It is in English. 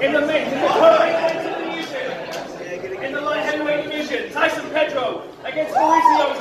In the main, in the heavyweight division, in the light heavyweight division, Tyson Pedro against Mauricio